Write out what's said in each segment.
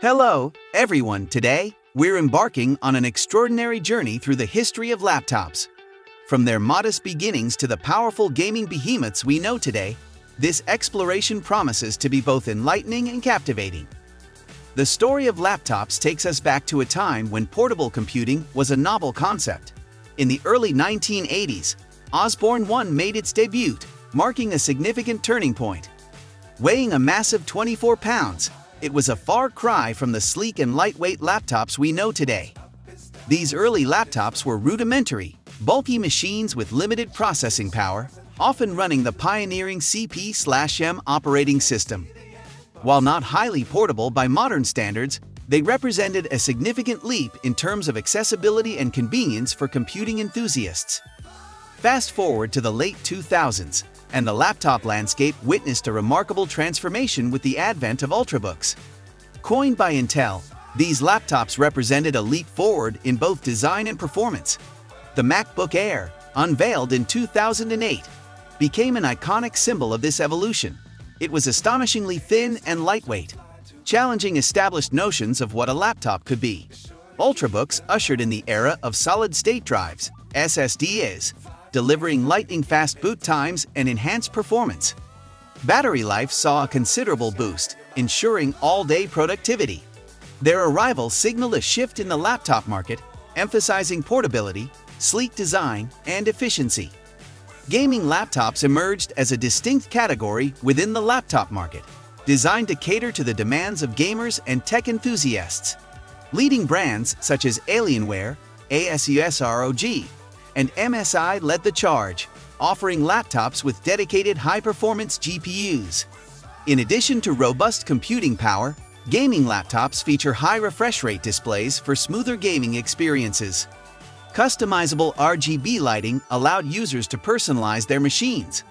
Hello, everyone. Today, we're embarking on an extraordinary journey through the history of laptops. From their modest beginnings to the powerful gaming behemoths we know today, this exploration promises to be both enlightening and captivating. The story of laptops takes us back to a time when portable computing was a novel concept. In the early 1980s, Osborne 1 made its debut, marking a significant turning point. Weighing a massive 24 pounds, it was a far cry from the sleek and lightweight laptops we know today. These early laptops were rudimentary, bulky machines with limited processing power, often running the pioneering CP/M operating system. While not highly portable by modern standards, they represented a significant leap in terms of accessibility and convenience for computing enthusiasts. Fast forward to the late 2000s, and the laptop landscape witnessed a remarkable transformation with the advent of Ultrabooks. Coined by Intel, these laptops represented a leap forward in both design and performance. The MacBook Air, unveiled in 2008, became an iconic symbol of this evolution. It was astonishingly thin and lightweight, challenging established notions of what a laptop could be. Ultrabooks ushered in the era of solid-state drives, SSDs, delivering lightning-fast boot times and enhanced performance. Battery life saw a considerable boost, ensuring all-day productivity. Their arrival signaled a shift in the laptop market, emphasizing portability, sleek design, and efficiency. Gaming laptops emerged as a distinct category within the laptop market, designed to cater to the demands of gamers and tech enthusiasts. Leading brands such as Alienware, ASUS ROG, and MSI led the charge, offering laptops with dedicated high-performance GPUs. In addition to robust computing power, gaming laptops feature high refresh rate displays for smoother gaming experiences. Customizable RGB lighting allowed users to personalize their machines.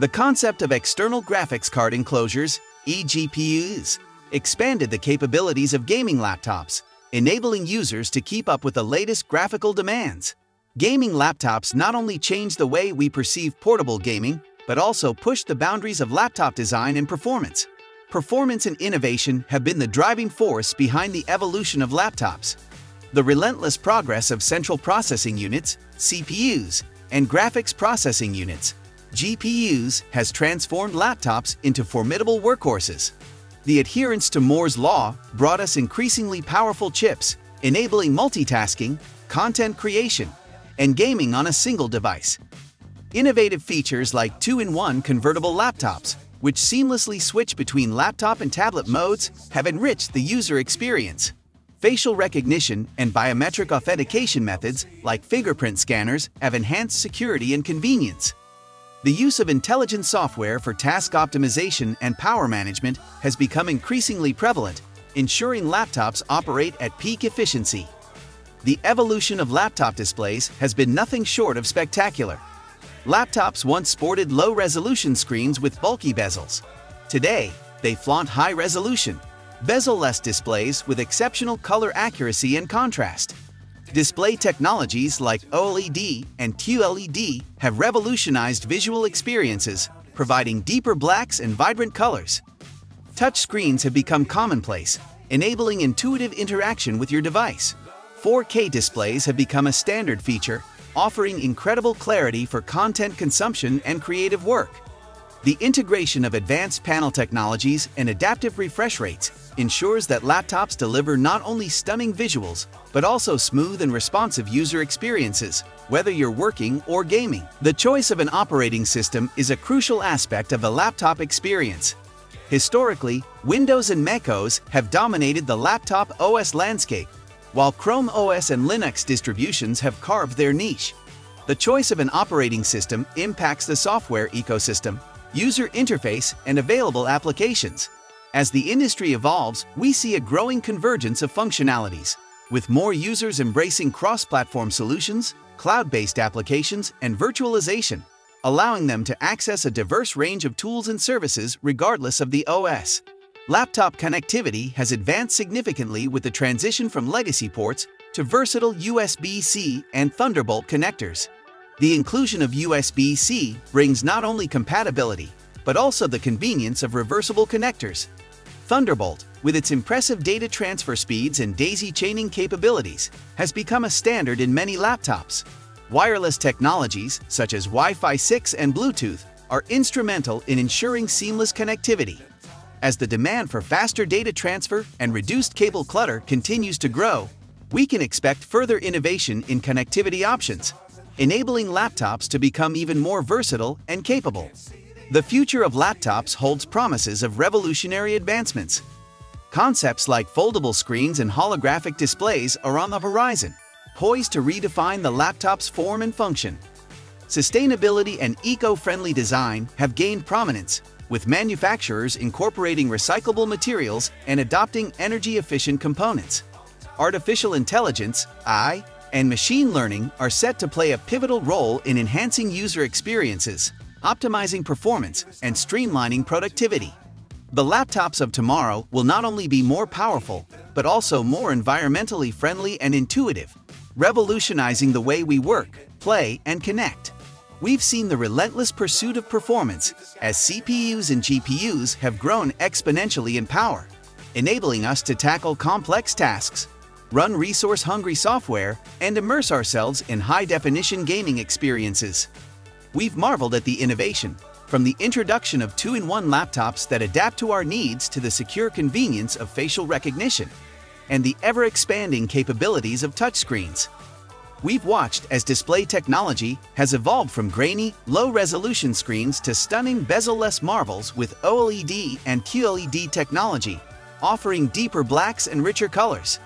The concept of external graphics card enclosures, eGPUs, expanded the capabilities of gaming laptops, enabling users to keep up with the latest graphical demands. Gaming laptops not only changed the way we perceive portable gaming, but also pushed the boundaries of laptop design and performance. Performance and innovation have been the driving force behind the evolution of laptops. The relentless progress of central processing units, CPUs, and graphics processing units, GPUs, has transformed laptops into formidable workhorses. The adherence to Moore's Law brought us increasingly powerful chips, enabling multitasking, content creation, and gaming on a single device. Innovative features like 2-in-1 convertible laptops, which seamlessly switch between laptop and tablet modes, have enriched the user experience. Facial recognition and biometric authentication methods, like fingerprint scanners, have enhanced security and convenience. The use of intelligent software for task optimization and power management has become increasingly prevalent, ensuring laptops operate at peak efficiency the evolution of laptop displays has been nothing short of spectacular. Laptops once sported low-resolution screens with bulky bezels. Today, they flaunt high-resolution, bezel-less displays with exceptional color accuracy and contrast. Display technologies like OLED and QLED have revolutionized visual experiences, providing deeper blacks and vibrant colors. Touch screens have become commonplace, enabling intuitive interaction with your device. 4K displays have become a standard feature, offering incredible clarity for content consumption and creative work. The integration of advanced panel technologies and adaptive refresh rates ensures that laptops deliver not only stunning visuals, but also smooth and responsive user experiences, whether you're working or gaming. The choice of an operating system is a crucial aspect of the laptop experience. Historically, Windows and macOS have dominated the laptop OS landscape, while Chrome OS and Linux distributions have carved their niche. The choice of an operating system impacts the software ecosystem, user interface, and available applications. As the industry evolves, we see a growing convergence of functionalities, with more users embracing cross-platform solutions, cloud-based applications, and virtualization, allowing them to access a diverse range of tools and services regardless of the OS. Laptop connectivity has advanced significantly with the transition from legacy ports to versatile USB-C and Thunderbolt connectors. The inclusion of USB-C brings not only compatibility, but also the convenience of reversible connectors. Thunderbolt, with its impressive data transfer speeds and daisy chaining capabilities, has become a standard in many laptops. Wireless technologies, such as Wi-Fi 6 and Bluetooth, are instrumental in ensuring seamless connectivity. As the demand for faster data transfer and reduced cable clutter continues to grow, we can expect further innovation in connectivity options, enabling laptops to become even more versatile and capable. The future of laptops holds promises of revolutionary advancements. Concepts like foldable screens and holographic displays are on the horizon, poised to redefine the laptop's form and function. Sustainability and eco-friendly design have gained prominence, with manufacturers incorporating recyclable materials and adopting energy-efficient components. Artificial intelligence, AI, and machine learning are set to play a pivotal role in enhancing user experiences, optimizing performance, and streamlining productivity. The laptops of tomorrow will not only be more powerful, but also more environmentally friendly and intuitive, revolutionizing the way we work, play, and connect. We've seen the relentless pursuit of performance as CPUs and GPUs have grown exponentially in power, enabling us to tackle complex tasks run resource-hungry software, and immerse ourselves in high-definition gaming experiences. We've marveled at the innovation, from the introduction of two-in-one laptops that adapt to our needs to the secure convenience of facial recognition, and the ever-expanding capabilities of touchscreens. We've watched as display technology has evolved from grainy, low-resolution screens to stunning bezel-less marvels with OLED and QLED technology, offering deeper blacks and richer colors.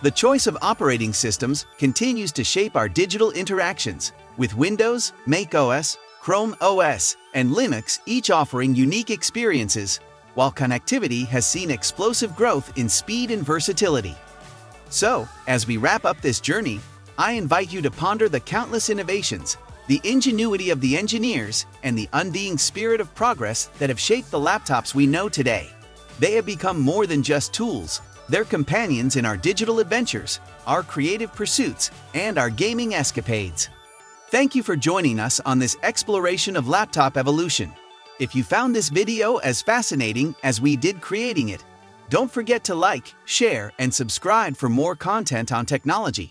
The choice of operating systems continues to shape our digital interactions, with Windows, macOS, Chrome OS, and Linux each offering unique experiences, while connectivity has seen explosive growth in speed and versatility. So, as we wrap up this journey, I invite you to ponder the countless innovations, the ingenuity of the engineers, and the undying spirit of progress that have shaped the laptops we know today. They have become more than just tools, they're companions in our digital adventures, our creative pursuits, and our gaming escapades. Thank you for joining us on this exploration of laptop evolution. If you found this video as fascinating as we did creating it, don't forget to like, share, and subscribe for more content on technology.